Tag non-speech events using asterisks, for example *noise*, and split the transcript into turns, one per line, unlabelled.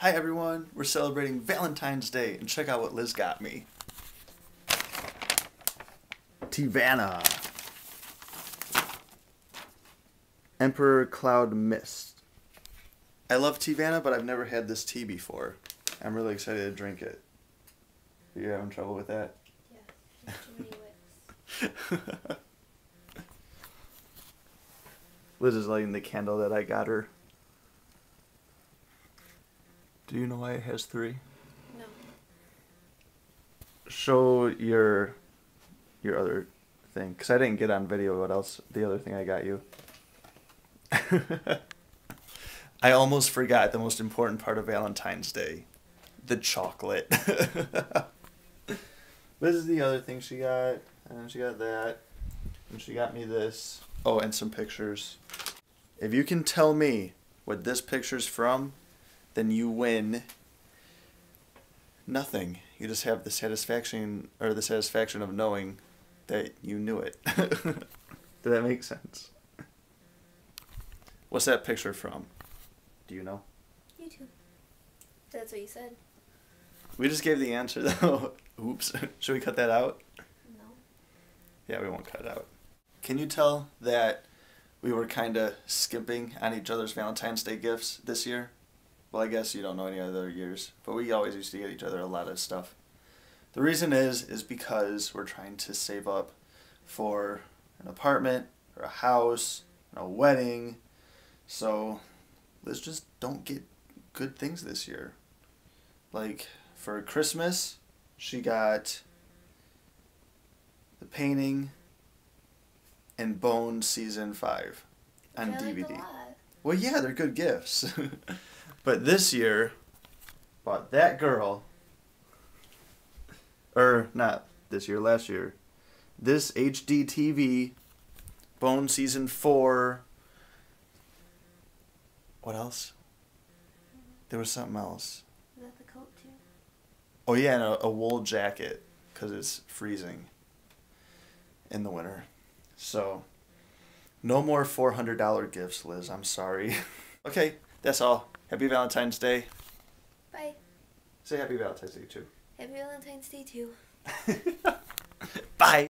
Hi everyone, we're celebrating Valentine's Day and check out what Liz got me. Teavana. Emperor Cloud Mist. I love Teavana, but I've never had this tea before. I'm really excited to drink it. Are you having trouble with that?
Yeah, *laughs* too many wicks.
Liz is lighting the candle that I got her. Do you know why it has three?
No.
Show your your other thing, cause I didn't get on video. What else? The other thing I got you. *laughs* I almost forgot the most important part of Valentine's Day, the chocolate. *laughs* this is the other thing she got, and she got that, and she got me this. Oh, and some pictures. If you can tell me what this picture's from, then you win nothing. You just have the satisfaction or the satisfaction of knowing that you knew it. *laughs* Does that make sense? What's that picture from? Do you know?
You too. That's what you said.
We just gave the answer *laughs* though. Oops. *laughs* Should we cut that out?
No.
Yeah, we won't cut it out. Can you tell that we were kind of skimping on each other's Valentine's Day gifts this year? Well, I guess you don't know any other years, but we always used to get each other a lot of stuff. The reason is is because we're trying to save up for an apartment or a house, and a wedding. So let's just don't get good things this year. Like for Christmas, she got the painting and Bones season 5 on
I like a
DVD. Well, yeah, they're good gifts. *laughs* but this year, bought that girl, or not this year, last year, this HD TV, Bones Season 4. What else? There was something else.
Is that the coat too?
Oh, yeah, and a, a wool jacket because it's freezing in the winter. So, no more $400 gifts, Liz. I'm sorry. *laughs* okay, that's all. Happy Valentine's Day.
Bye.
Say happy Valentine's Day too.
Happy Valentine's Day too. *laughs*
Bye.